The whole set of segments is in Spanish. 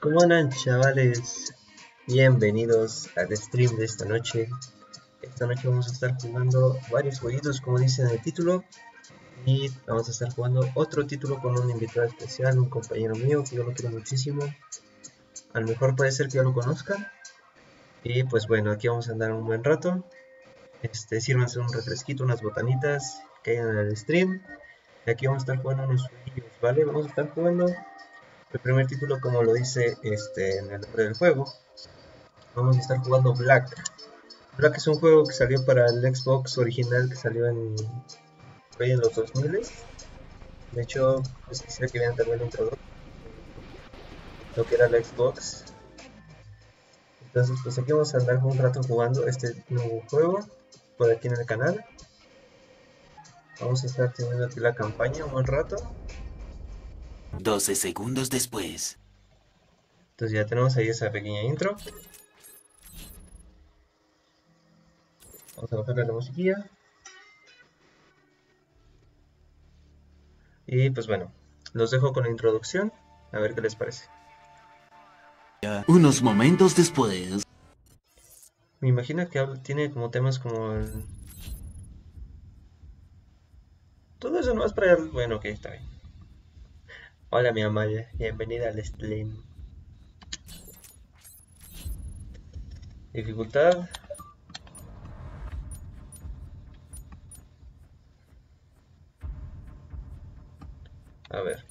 ¿Cómo andan chavales? Bienvenidos al stream de esta noche. Esta noche vamos a estar jugando varios jueguitos como dice en el título. Y vamos a estar jugando otro título con un invitado especial, un compañero mío que yo lo quiero muchísimo. A lo mejor puede ser que yo lo conozca. Y pues bueno, aquí vamos a andar un buen rato. Este, sírvanse un refresquito, unas botanitas que hayan en el stream. Y aquí vamos a estar jugando unos juegos, ¿vale? Vamos a estar jugando el primer título como lo dice este, en el nombre del juego. Vamos a estar jugando Black. Black es un juego que salió para el Xbox original que salió en, los 2000 De hecho, pues quisiera que vean también intro lo que era la Xbox. Entonces, pues aquí vamos a andar un rato jugando este nuevo juego por aquí en el canal. Vamos a estar teniendo aquí la campaña un buen rato. 12 segundos después. Entonces ya tenemos ahí esa pequeña intro. Vamos a bajarle la musiquilla. Y pues bueno, los dejo con la introducción. A ver qué les parece. Unos momentos después. Me imagino que tiene como temas como el... Todo eso no es para... Bueno, ok, está bien. Hola mi Amalia, bienvenida al stream. Dificultad. A ver.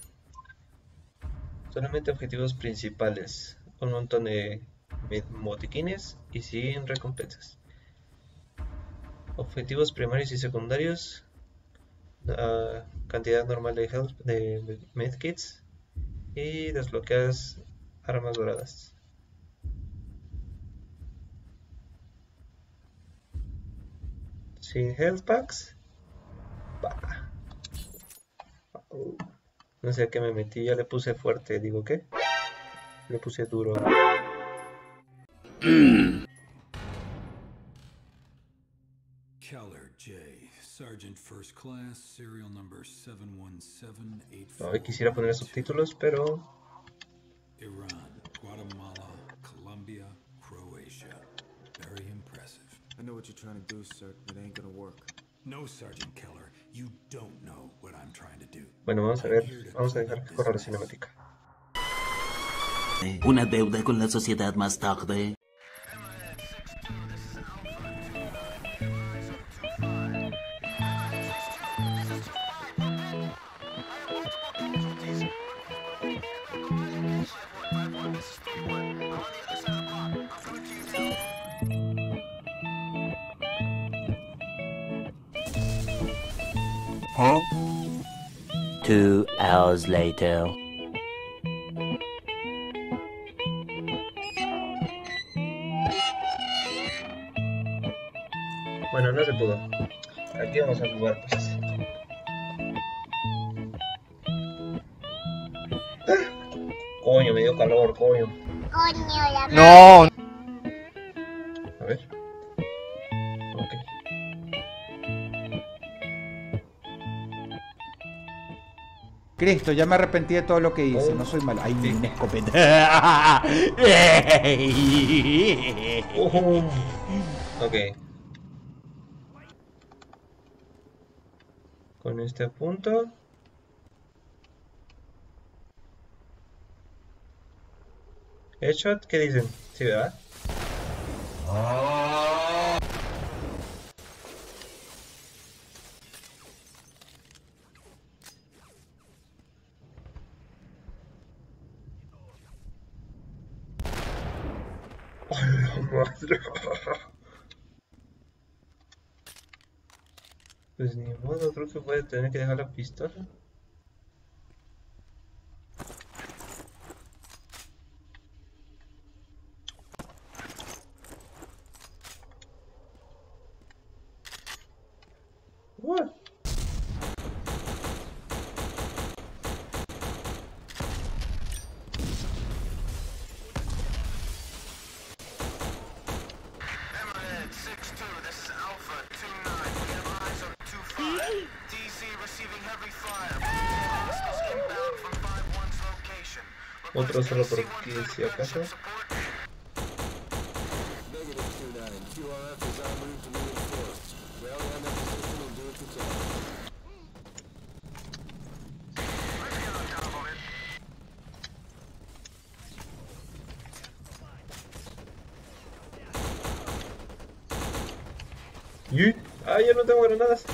Solamente objetivos principales. Un montón de botiquines y siguen recompensas. Objetivos primarios y secundarios cantidad normal de health de medkits y desbloqueas armas doradas. Sin health packs. No sé a qué me metí, ya le puse fuerte, digo que le puse duro. No, quisiera poner subtítulos, pero... Iran, Guatemala, Colombia, Croatia. Very impressive. I know what you're trying to do, sir. It ain't gonna work. No, Sergeant Keller. You don't know what I'm trying to do. Bueno, vamos a ver. Vamos a dejar que corra la cinemática. Una deuda con la sociedad más tarde. Two hours later. Bueno, no se pudo. Aquí vamos a jugar pues. Ah. Coño, me dio calor, coño. Coño, la No. Cristo, ya me arrepentí de todo lo que hice. No soy malo. Ay, una escopeta. Uh, ok. Con este punto. Headshot, ¿qué dicen? Sí, ¿verdad? Pues ni modo, creo que voy a tener que dejar la pistola. Otro solo por aquí, si acaso. Ah, ya no tengo granadas.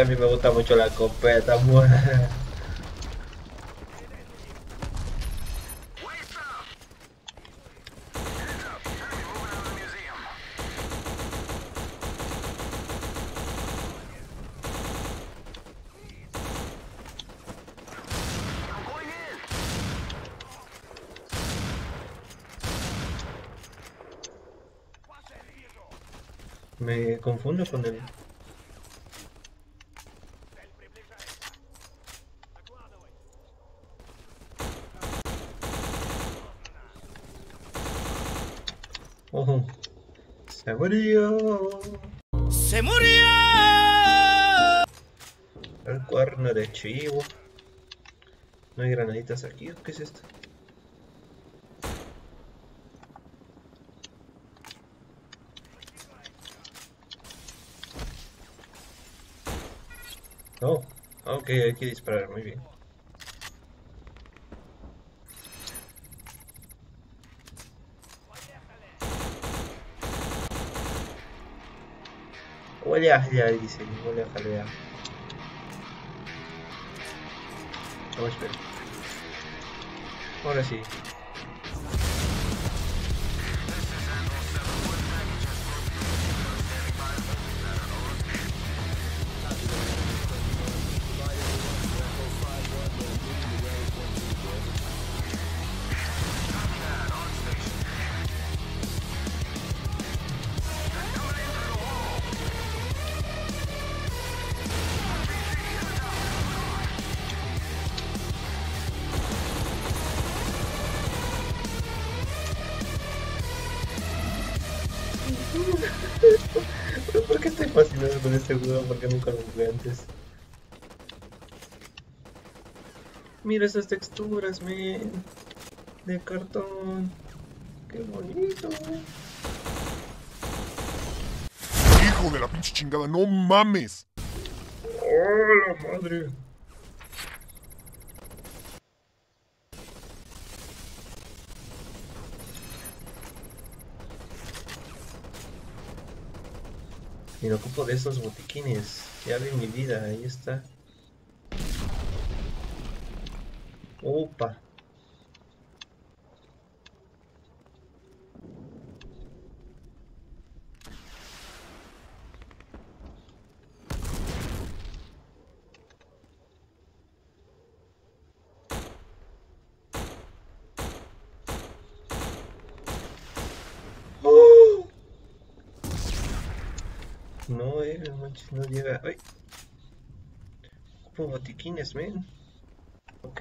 A mí me gusta mucho la copeta, mujer. Me confundo con el... Ojo. Se murió. ¡Se murió! El cuerno de chivo. No hay granaditas aquí. ¿o ¿Qué es esto? Oh, ok, hay que disparar, muy bien. Huele a jalea, dice, huele a jalea. Vamos a esperar. Ahora sí. Con este juego? ¿Por qué nunca lo jugué antes? Mira esas texturas, men. De cartón. Qué bonito. Hijo de la pinche chingada, no mames. ¡Oh, la madre! Me ocupo de esos botiquines. Ya vi mi vida, ahí está. Opa. ¡Oh! No, eh, no no llega. ¡Ay! Ocupo botiquines, men. Ok.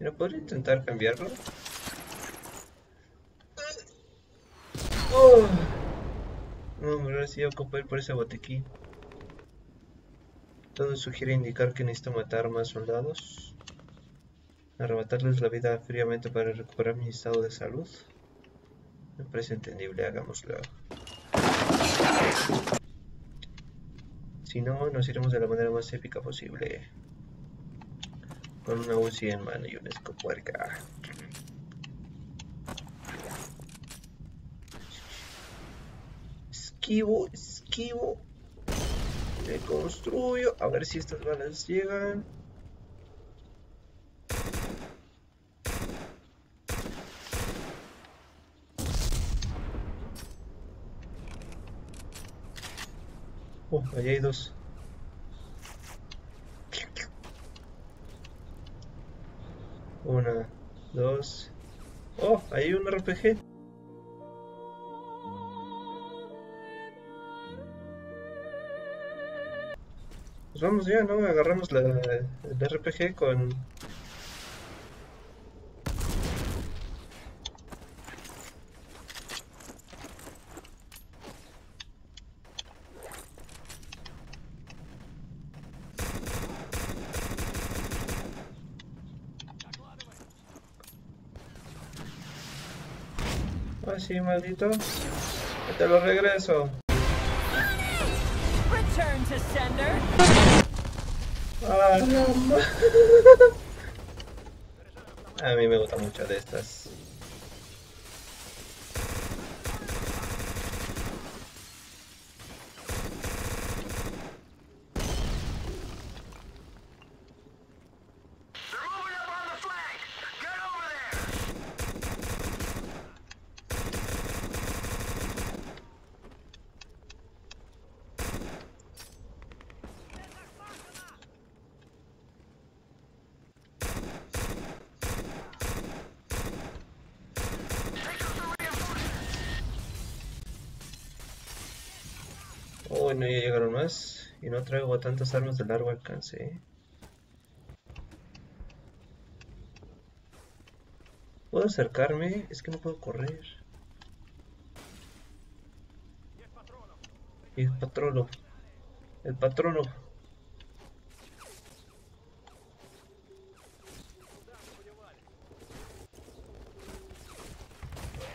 Mira, ¿podría intentar cambiarlo? Oh. Ocupo ir por ese botiquín. Todo sugiere indicar que necesito matar más soldados. Arrebatarles la vida fríamente para recuperar mi estado de salud. Me parece entendible, hagámoslo. Si no, nos iremos de la manera más épica posible. Con una UCI en mano y una escopuerca. Esquivo, esquivo. Reconstruyo. A ver si estas balas llegan. Oh, ahí hay dos. Una, dos. Oh, ahí hay un RPG. Pues vamos ya, ¿no? Agarramos la, el RPG con... Ah, sí, maldito. Te lo regreso. Return to sender. Ah. A mí me gusta mucho de estas. Uy, no, ya llegaron más. Y no traigo tantas armas de largo alcance. ¿eh? ¿Puedo acercarme? Es que no puedo correr. Y el patrono. El patrono.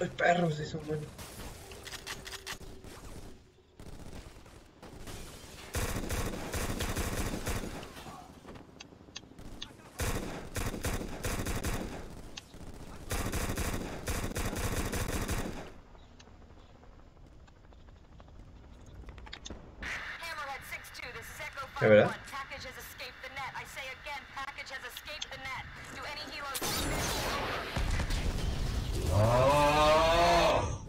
Ay, perros, sí son net. Do any helos... Oh!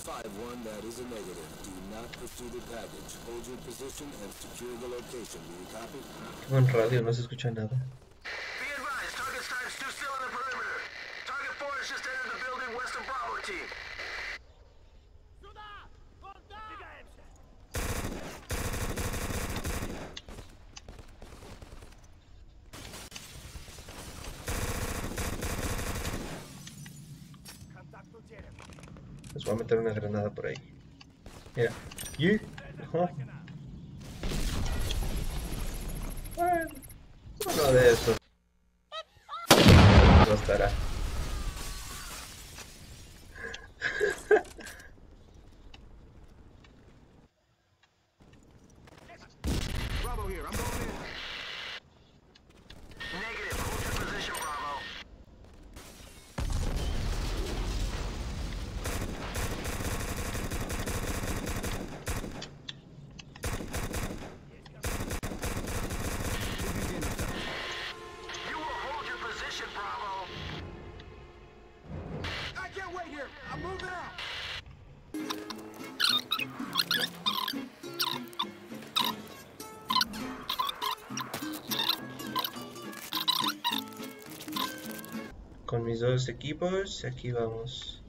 Five one, that is a negative. Do not pursue the package. Hold your position and secure the location. Do you copy? Qué buen radio, no se escucha nada. Be advised, target strike's still still in the perimeter. Target 4 has just entered the building west of Bravo team. Voy a meter una granada por ahí. Mira. Y... Bueno, uno de estos. Con mis dos equipos, aquí vamos.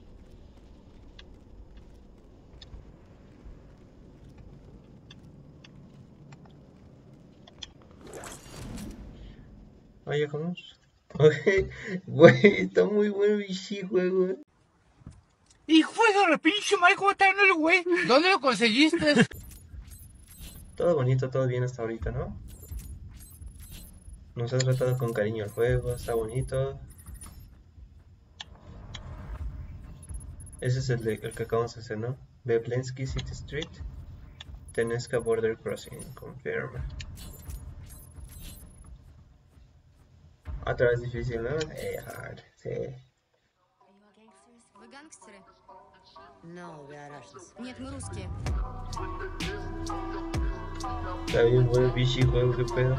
Ah, ya vamos. Güey, está muy bueno y sí, juego. Hijo de la pinche madre, ¿cómo está en el güey? ¿Dónde lo conseguiste? Todo bonito, todo bien hasta ahorita, ¿no? Nos ha tratado con cariño el juego, está bonito. Ese es el, de, el que acabamos de hacer, ¿no? Beblensky City Street. Tenesca Border Crossing, confirm. Otra vez difícil, ¿no? Eh, hard, sí. Вы гангстеры? No, we are Russians. Нет, мы русские. Está bien bueno el bichi juego, qué pedo.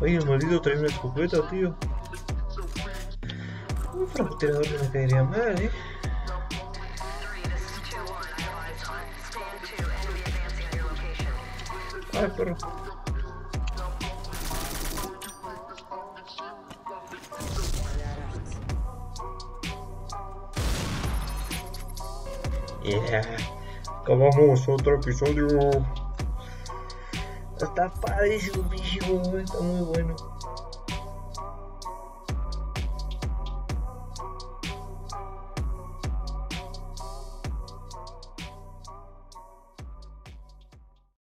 Oye, el maldito trae una escopeta, tío. Un francotirador no me caería mal, ¿eh? Ay, perro. Yeah. Acabamos otro episodio. Está padrísimo, bicho. Está muy bueno.